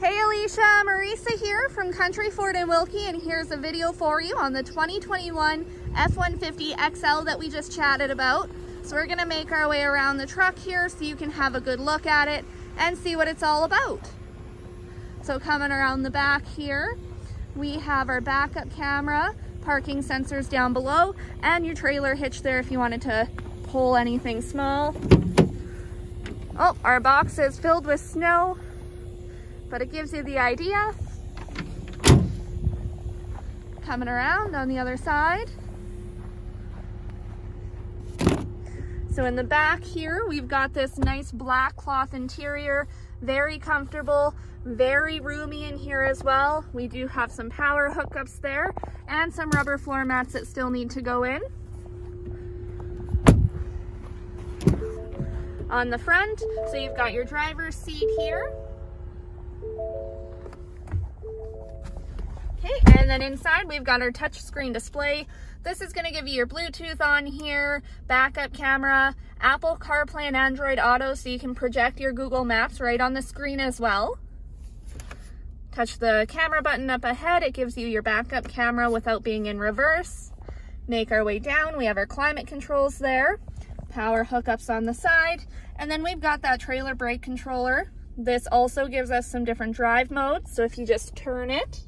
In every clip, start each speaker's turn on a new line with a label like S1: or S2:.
S1: Hey Alicia, Marisa here from Country Ford and Wilkie and here's a video for you on the 2021 F-150 XL that we just chatted about. So we're gonna make our way around the truck here so you can have a good look at it and see what it's all about. So coming around the back here, we have our backup camera, parking sensors down below, and your trailer hitch there if you wanted to pull anything small. Oh, our box is filled with snow, but it gives you the idea. Coming around on the other side. So in the back here, we've got this nice black cloth interior, very comfortable, very roomy in here as well. We do have some power hookups there and some rubber floor mats that still need to go in. On the front, so you've got your driver's seat here. Okay, and then inside we've got our touchscreen display. This is gonna give you your Bluetooth on here, backup camera, Apple CarPlay and Android Auto so you can project your Google Maps right on the screen as well. Touch the camera button up ahead. It gives you your backup camera without being in reverse. Make our way down. We have our climate controls there. Power hookups on the side. And then we've got that trailer brake controller. This also gives us some different drive modes. So if you just turn it,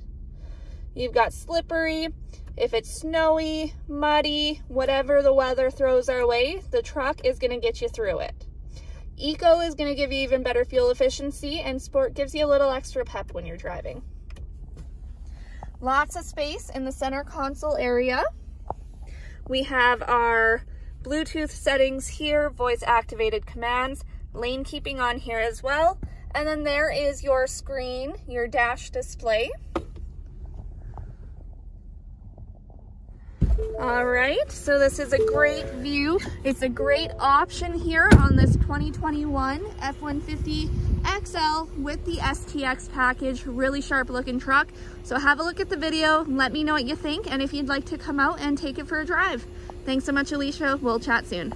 S1: You've got slippery. If it's snowy, muddy, whatever the weather throws our way, the truck is gonna get you through it. Eco is gonna give you even better fuel efficiency and Sport gives you a little extra pep when you're driving. Lots of space in the center console area. We have our Bluetooth settings here, voice activated commands, lane keeping on here as well. And then there is your screen, your dash display. All right, so this is a great view. It's a great option here on this 2021 F-150 XL with the STX package, really sharp looking truck. So have a look at the video, let me know what you think, and if you'd like to come out and take it for a drive. Thanks so much, Alicia. We'll chat soon.